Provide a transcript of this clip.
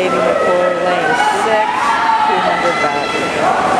saving the four lane. Six, 200 back.